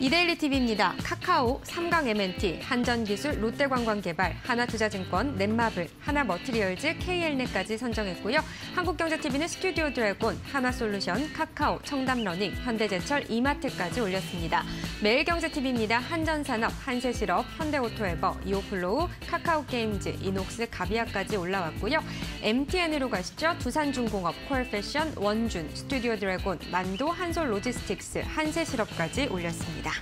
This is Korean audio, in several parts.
이데일리 TV입니다. 카카오, 삼강 M&T, 한전기술, 롯데관광개발, 하나투자증권, 넷마블, 하나머티리얼즈, KL넷까지 선정했고요. 한국경제TV는 스튜디오 드래곤, 한화솔루션, 카카오, 청담러닝, 현대제철, 이마트까지 올렸습니다. 매일경제TV입니다. 한전산업, 한세실업, 현대오토에버, 이오플로우, 카카오게임즈, 이녹스, 가비아까지 올라왔고요. MTN으로 가시죠. 두산중공업, 콜패션, 원준, 스튜디오 드래곤, 만도, 한솔로지스틱스, 한세실업까지 올렸습니다. だ。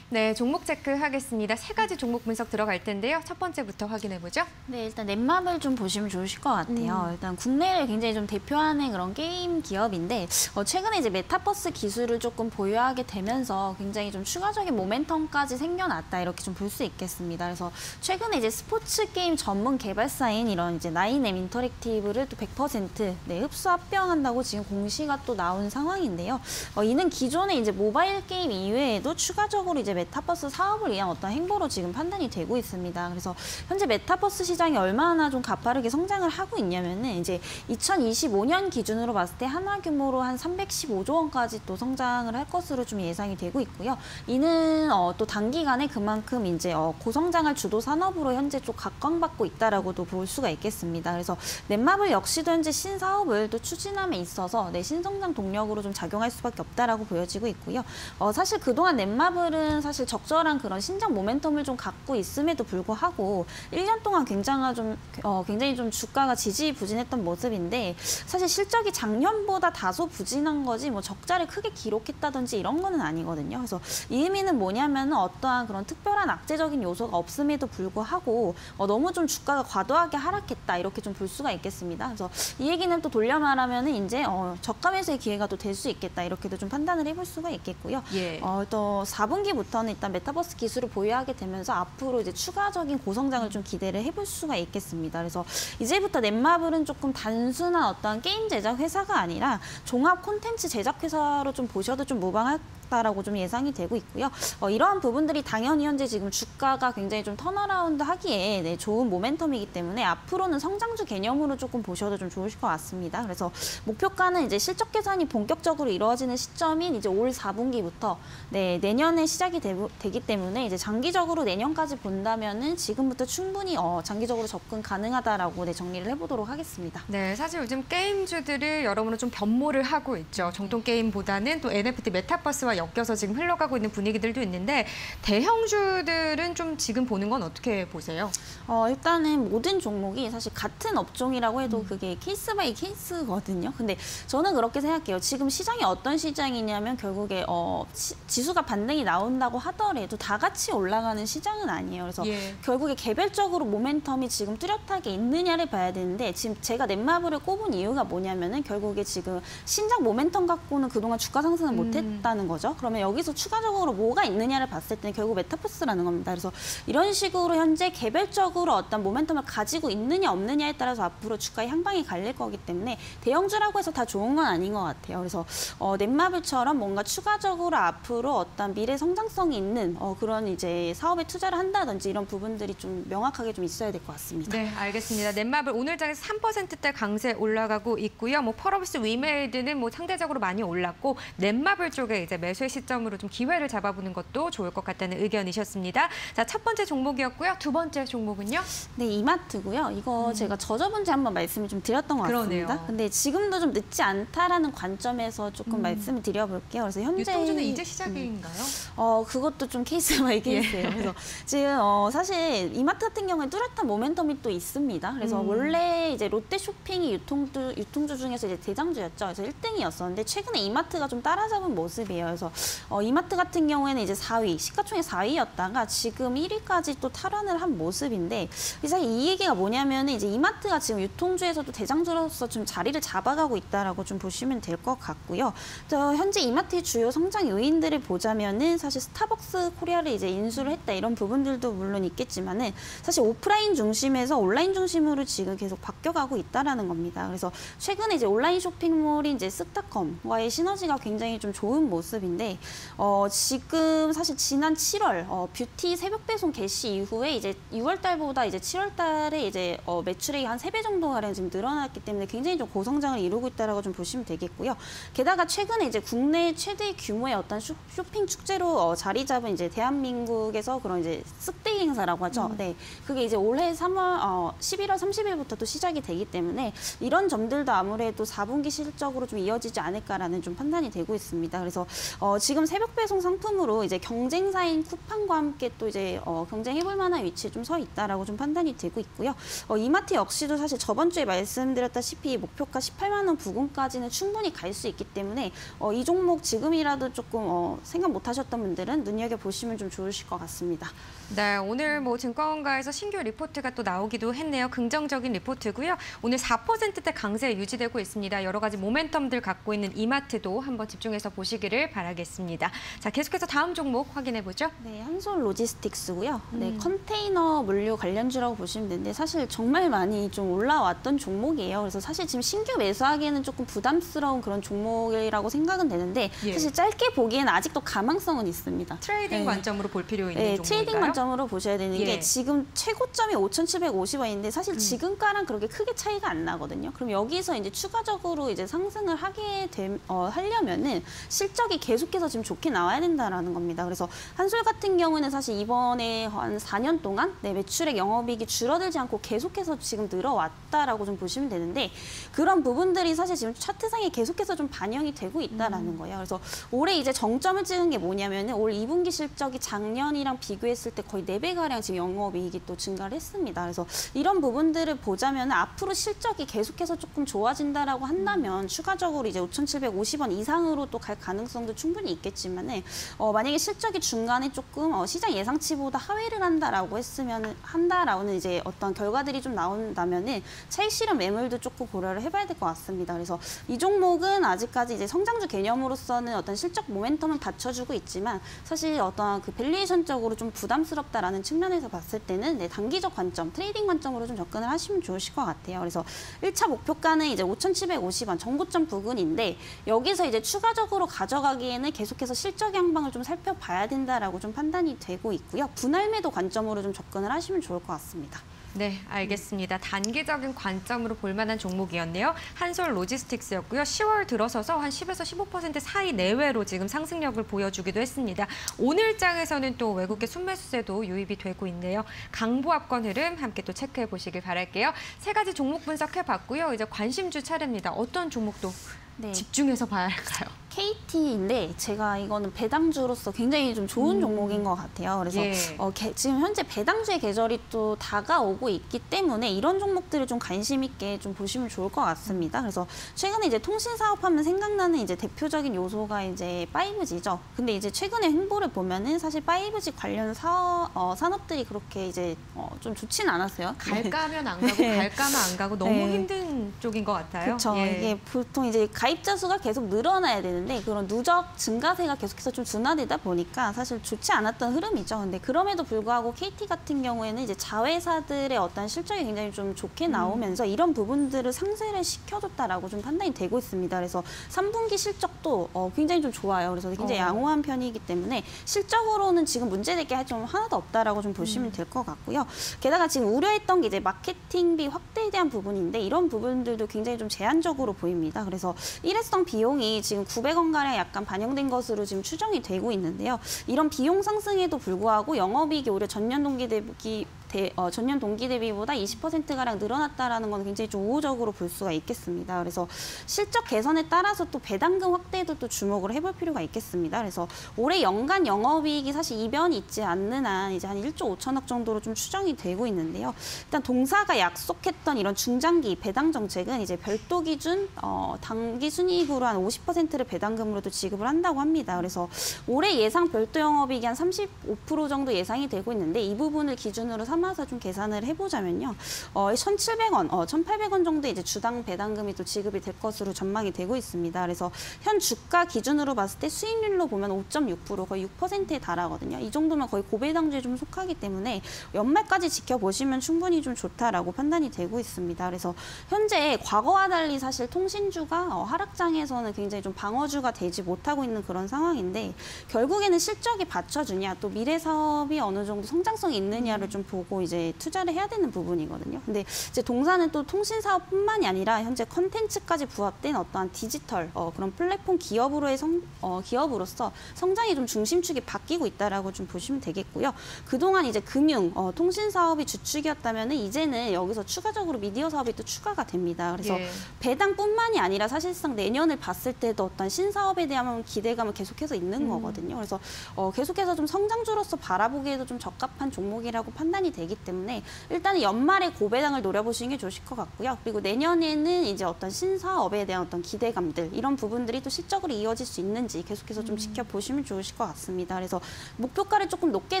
네, 종목 체크하겠습니다. 세 가지 종목 분석 들어갈 텐데요. 첫 번째부터 확인해보죠. 네, 일단 넷마블 좀 보시면 좋으실 것 같아요. 음. 일단 국내를 굉장히 좀 대표하는 그런 게임 기업인데 어, 최근에 이제 메타버스 기술을 조금 보유하게 되면서 굉장히 좀 추가적인 모멘텀까지 생겨났다 이렇게 좀 볼 수 있겠습니다. 그래서 최근에 이제 스포츠 게임 전문 개발사인 이런 이제 나인엠 인터랙티브를 또 100% 네, 흡수 합병한다고 지금 공시가 또 나온 상황인데요. 어, 이는 기존의 이제 모바일 게임 이외에도 추가적으로 이제 메타버스 사업을 위한 어떤 행보로 지금 판단이 되고 있습니다. 그래서 현재 메타버스 시장이 얼마나 좀 가파르게 성장을 하고 있냐면은 이제 2025년 기준으로 봤을 때 원화 규모로 한 315조 원까지 또 성장을 할 것으로 좀 예상이 되고 있고요. 이는 어, 또 단기간에 그만큼 이제 어, 고성장할 주도 산업으로 현재 좀 각광받고 있다라고도 볼 수가 있겠습니다. 그래서 넷마블 역시도 현재 신사업을 또 추진함에 있어서 네, 신성장 동력으로 좀 작용할 수밖에 없다라고 보여지고 있고요. 어, 사실 그동안 넷마블은 사실 적절한 그런 신장 모멘텀을 좀 갖고 있음에도 불구하고 1년 동안 굉장히 좀 어, 굉장히 좀 주가가 지지부진했던 모습인데 사실 실적이 작년보다 다소 부진한 거지 뭐 적자를 크게 기록했다든지 이런 거는 아니거든요. 그래서 이 의미는 뭐냐면 어떠한 그런 특별한 악재적인 요소가 없음에도 불구하고 어, 너무 좀 주가가 과도하게 하락했다 이렇게 좀 볼 수가 있겠습니다. 그래서 이 얘기는 또 돌려 말하면은 이제 어, 저가 매수의 기회가 또 될 수 있겠다 이렇게도 좀 판단을 해볼 수가 있겠고요. 예. 어, 또 4분기부터 는 일단 메타버스 기술을 보유하게 되면서 앞으로 이제 추가적인 고성장을 좀 기대를 해볼 수가 있겠습니다. 그래서 이제부터 넷마블은 조금 단순한 어떤 게임 제작 회사가 아니라 종합 콘텐츠 제작 회사로 좀 보셔도 좀 무방하다라고 좀 예상이 되고 있고요. 어, 이러한 부분들이 당연히 현재 지금 주가가 굉장히 좀 turnaround 하기에 네, 좋은 모멘텀이기 때문에 앞으로는 성장주 개념으로 조금 보셔도 좀 좋으실 것 같습니다. 그래서 목표가는 이제 실적 개선이 본격적으로 이루어지는 시점인 이제 올 4분기부터 네, 내년에 시작이 되, 기 때문에 이제 장기적으로 내년까지 본다면은 지금부터 충분히 어, 장기적으로 접근 가능하다라고 네, 정리를 해보도록 하겠습니다. 네, 사실 요즘 게임주들을 여러모로 좀 변모를 하고 있죠. 정통 게임보다는 또 NFT 메타버스와 엮여서 지금 흘러가고 있는 분위기들도 있는데 대형주들은 좀 지금 보는 건 어떻게 보세요? 어, 일단은 모든 종목이 사실 같은 업종이라고 해도 그게 case by case거든요. 근데 저는 그렇게 생각해요. 지금 시장이 어떤 시장이냐면 결국에 어, 시, 지수가 반등이 나온다고 하더라도 다 같이 올라가는 시장은 아니에요. 그래서 예. 결국에 개별적으로 모멘텀이 지금 뚜렷하게 있느냐를 봐야 되는데 지금 제가 넷마블을 꼽은 이유가 뭐냐면은 결국에 지금 신작 모멘텀 갖고는 그동안 주가 상승을 못했다는 거죠. 그러면 여기서 추가적으로 뭐가 있느냐를 봤을 때는 결국 메타버스라는 겁니다. 그래서 이런 식으로 현재 개별적으로 어떤 모멘텀을 가지고 있느냐 없느냐에 따라서 앞으로 주가의 향방이 갈릴 거기 때문에 대형주라고 해서 다 좋은 건 아닌 것 같아요. 그래서 어, 넷마블처럼 뭔가 추가적으로 앞으로 어떤 미래 성장성이 있는 어, 그런 이제 사업에 투자를 한다든지 이런 부분들이 좀 명확하게 좀 있어야 될 것 같습니다. 네, 알겠습니다. 넷마블 오늘 장에서 3%대 강세 올라가고 있고요. 뭐 펄업스 위메이드는 뭐 상대적으로 많이 올랐고 넷마블 쪽에 이제 매수 의 시점으로 좀 기회를 잡아보는 것도 좋을 것 같다는 의견이셨습니다. 자, 첫 번째 종목이었고요. 두 번째 종목은요? 네, 이마트고요. 이거 제가 저저번주에 한번 말씀을 좀 드렸던 것 음. 그러네요. 같습니다. 근데 지금도 좀 늦지 않다라는 관점에서 조금 말씀을 드려볼게요. 그래서 현재 음. 유통주는 이제 시작인가요? 어 그것도 좀 case by case예요. 예. 그래서 지금 어 사실 이마트 같은 경우에 뚜렷한 모멘텀이 또 있습니다. 그래서 음. 원래 이제 롯데 쇼핑이 유통주 유통주 중에서 이제 대장주였죠. 그래서 1등이었었는데 최근에 이마트가 좀 따라잡은 모습이에요. 그래서 어 이마트 같은 경우에는 이제 4위 시가총액 4위였다가 지금 1위까지 또 탈환을 한 모습인데 사실 이 얘기가 뭐냐면 이제 이마트가 지금 유통주에서도 대장주로서 좀 자리를 잡아가고 있다라고 좀 보시면 될 것 같고요. 저 현재 이마트의 주요 성장 요인들을 보자면은 사실 스타벅스 코리아를 이제 인수를 했다 이런 부분들도 물론 있겠지만은 사실 오프라인 중심에서 온라인 중심으로 지금 계속 바뀌어가고 있다라는 겁니다. 그래서 최근에 이제 온라인 쇼핑몰인 이제 쓱닷컴과의 시너지가 굉장히 좀 좋은 모습인 데. 종목인데 어, 지금 사실 지난 7월 어, 뷰티 새벽 배송 개시 이후에 이제 6월 달보다 이제 7월 달에 이제 어, 매출액이 한 3배 정도 가량 지금 늘어났기 때문에 굉장히 좀 고성장을 이루고 있다라고 좀 보시면 되겠고요. 게다가 최근에 이제 국내 최대 규모의 어떤 쇼, 쇼핑 축제로 어, 자리 잡은 이제 대한민국에서 그런 이제 쓱데이 행사라고 하죠. 네, 그게 이제 올해 3월 어, 11월 30일부터 또 시작이 되기 때문에 이런 점들도 아무래도 4분기 실적으로 좀 이어지지 않을까라는 좀 판단이 되고 있습니다. 그래서 어, 지금 새벽 배송 상품으로 이제 경쟁사인 쿠팡과 함께 또 이제 어, 경쟁해볼 만한 위치에 좀 서 있다라고 좀 판단이 되고 있고요. 어, 이마트 역시도 사실 저번 주에 말씀드렸다시피 목표가 18만 원 부근까지는 충분히 갈 수 있기 때문에 어, 이 종목 지금이라도 조금 어, 생각 못하셨던 분들은 눈여겨 보시면 좀 좋으실 것 같습니다. 네, 오늘 뭐 증권가에서 신규 리포트가 또 나오기도 했네요. 긍정적인 리포트고요. 오늘 4%대 강세 유지되고 있습니다. 여러 가지 모멘텀들 갖고 있는 이마트도 한번 집중해서 보시기를 바 라겠습니다. 자, 계속해서 다음 종목 확인해 보죠. 네, 한솔 로지스틱스고요. 네, 음. 컨테이너 물류 관련주라고 보시면 되는데 사실 정말 많이 좀 올라왔던 종목이에요. 그래서 사실 지금 신규 매수하기에는 조금 부담스러운 그런 종목이라고 생각은 되는데 예. 사실 짧게 보기에는 아직도 가망성은 있습니다. trading 네. 관점으로 볼 필요 있는 네, 종목인가요? trading 관점으로 보셔야 되는 예. 음. 게 지금 최고점이 5,750원인데 사실 지금가랑 그렇게 크게 차이가 안 나거든요. 그럼 여기서 이제 추가적으로 이제 상승을 하게 되, 어, 하려면은 실적이 계속 해서 지금 좋게 나와야 된다라는 겁니다. 그래서 한솔 같은 경우는 사실 이번에 한 4년 동안 네, 매출액 영업이익이 줄어들지 않고 계속해서 지금 늘어왔다라고 좀 보시면 되는데 그런 부분들이 사실 지금 차트상에 계속해서 좀 반영이 되고 있다라는 거예요. 그래서 올해 이제 정점을 찍은 게 뭐냐면은 올 2분기 실적이 작년이랑 비교했을 때 거의 4배 가량 지금 영업이익이 또 증가를 했습니다. 그래서 이런 부분들을 보자면 앞으로 실적이 계속해서 조금 좋아진다라고 한다면 추가적으로 이제 5,750원 이상으로 또 갈 가능성도 충분히 있겠지만은 어, 만약에 실적이 중간에 조금 어, 시장 예상치보다 하회를 한다라고 했으면 한다라고는 이제 어떤 결과들이 좀 나온다면은 차익 실현 매물도 조금 고려를 해봐야 될 것 같습니다. 그래서 이 종목은 아직까지 이제 성장주 개념으로서는 어떤 실적 모멘텀은 받쳐주고 있지만 사실 어떤 그 valuation적으로 좀 부담스럽다라는 측면에서 봤을 때는 네, 단기적 관점, trading 관점으로 좀 접근을 하시면 좋으실 것 같아요. 그래서 1차 목표가는 이제 5,750원 전고점 부근인데 여기서 이제 추가적으로 가져가기에는 계속해서 실적 양방을 좀 살펴봐야 된다라고 좀 판단이 되고 있고요. 분할 매도 관점으로 좀 접근을 하시면 좋을 것 같습니다. 네, 알겠습니다. 단기적인 관점으로 볼 만한 종목이었네요. 한솔 로지스틱스였고요. 10월 들어서서 한 10에서 15% 사이 내외로 지금 상승력을 보여주기도 했습니다. 오늘 장에서는 또 외국계 순매수세도 유입이 되고 있네요. 강보합권 흐름 함께 또 체크해 보시길 바랄게요. 세 가지 종목 분석해 봤고요. 이제 관심주 차례입니다. 어떤 종목도 네. 집중해서 봐야 할까요? KT인데 제가 이거는 배당주로서 굉장히 좀 좋은 종목인 것 같아요. 그래서 예. 어, 게- 지금 현재 배당주의 계절이 또 다가오고 있기 때문에 이런 종목들을 좀 관심 있게 좀 보시면 좋을 것 같습니다. 그래서 최근에 이제 통신 사업하면 생각나는 이제 대표적인 요소가 이제 5G죠. 근데 이제 최근에 행보를 보면은 사실 5G 관련 사업, 어, 산업들이 그렇게 이제 어, 좀 좋지는 않았어요. 갈까 하면 안 가고 네. 갈까 하면 안 가고 너무 네. 힘든 쪽인 것 같아요. 그렇죠. 예. 이게 보통 이제 가입자 수가 계속 늘어나야 되는 데 그런 누적 증가세가 계속해서 좀 둔화되다 보니까 사실 좋지 않았던 흐름이죠. 근데 그럼에도 불구하고 KT 같은 경우에는 이제 자회사들의 어떤 실적이 굉장히 좀 좋게 음. 나오면서 이런 부분들을 상쇄를 시켜줬다라고 좀 판단이 되고 있습니다. 그래서 3분기 실적도 어, 굉장히 좀 좋아요. 그래서 굉장히 어. 양호한 편이기 때문에 실적으로는 지금 문제될 게 좀 하나도 없다라고 좀 음. 보시면 될 것 같고요. 게다가 지금 우려했던 게 이제 마케팅비 확대에 대한 부분인데 이런 부분들도 굉장히 좀 제한적으로 보입니다. 그래서 일회성 비용이 지금 900원 가량 약간 반영된 것으로 지금 추정이 되고 있는데요. 이런 비용 상승에도 불구하고 영업이익이 오히려 전년 동기 대비 대, 어, 전년 동기 대비보다 20%가량 늘어났다라는 건 굉장히 좀 우호적으로 볼 수가 있겠습니다. 그래서 실적 개선에 따라서 또 배당금 확대에도 또 주목을 해볼 필요가 있겠습니다. 그래서 올해 연간 영업이익이 사실 이변이 있지 않는 한 이제 한 1조 5천억 정도로 좀 추정이 되고 있는데요. 일단 동사가 약속했던 이런 중장기 배당 정책은 이제 별도 기준 어, 당기 순이익으로 한 50%를 배당금으로도 지급을 한다고 합니다. 그래서 올해 예상 별도 영업이익이 한 35% 정도 예상이 되고 있는데 이 부분을 기준으로 삼 삼아서 좀 계산을 해보자면요. 어, 1,700원, 어, 1,800원 정도 이제 주당 배당금이 또 지급이 될 것으로 전망이 되고 있습니다. 그래서 현 주가 기준으로 봤을 때 수익률로 보면 5.6% 거의 6%에 달하거든요. 이 정도면 거의 고배당주에 좀 속하기 때문에 연말까지 지켜보시면 충분히 좀 좋다라고 판단이 되고 있습니다. 그래서 현재 과거와 달리 사실 통신주가 어, 하락장에서는 굉장히 좀 방어주가 되지 못하고 있는 그런 상황인데 결국에는 실적이 받쳐주냐 또 미래 사업이 어느 정도 성장성이 있느냐를 좀 보고 이제 투자를 해야 되는 부분이거든요. 근데 이제 동사는 또 통신 사업뿐만이 아니라 현재 컨텐츠까지 부합된 어떠한 디지털 어, 그런 플랫폼 기업으로의 성, 어, 기업으로서 성장이 좀 중심축이 바뀌고 있다라고 좀 보시면 되겠고요. 그동안 이제 금융, 어, 통신 사업이 주축이었다면은 이제는 여기서 추가적으로 미디어 사업이 또 추가가 됩니다. 그래서 예. 배당뿐만이 아니라 사실상 내년을 봤을 때도 어떤 신사업에 대한 기대감은 계속해서 있는 음. 거거든요. 그래서 어, 계속해서 좀 성장주로서 바라보기에도 좀 적합한 종목이라고 판단이 되기 때문에 일단은 연말에 고배당을 노려보시는 게 좋으실 것 같고요. 그리고 내년에는 이제 어떤 신사업에 대한 어떤 기대감들 이런 부분들이 또 실적으로 이어질 수 있는지 계속해서 음. 좀 지켜보시면 좋으실 것 같습니다. 그래서 목표가를 조금 높게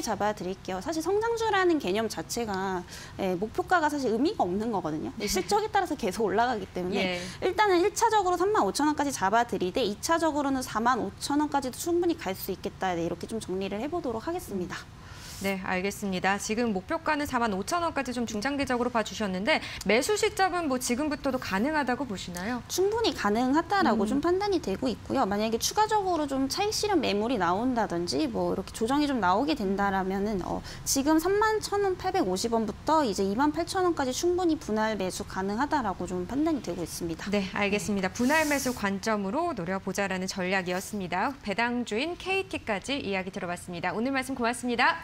잡아 드릴게요. 사실 성장주라는 개념 자체가 예, 목표가가 사실 의미가 없는 거거든요. 실적에 따라서 계속 올라가기 때문에 예. 일단은 1차적으로 3만 5천 원까지 잡아 드리되 2차적으로는 4만 5천 원까지도 충분히 갈 수 있겠다. 네, 이렇게 좀 정리를 해보도록 하겠습니다. 네, 알겠습니다. 지금 목표가는 4만 5천 원까지 좀 중장기적으로 봐주셨는데 매수 시점은 뭐 지금부터도 가능하다고 보시나요? 충분히 가능하다라고 음. 좀 판단이 되고 있고요. 만약에 추가적으로 좀 차익 실현 매물이 나온다든지 뭐 이렇게 조정이 좀 나오게 된다라면은 어, 지금 3만 1,850원부터 이제 2만 8천 원까지 충분히 분할 매수 가능하다라고 좀 판단이 되고 있습니다. 네, 알겠습니다. 분할 매수 관점으로 노려보자라는 전략이었습니다. 배당주인 KT까지 이야기 들어봤습니다. 오늘 말씀 고맙습니다.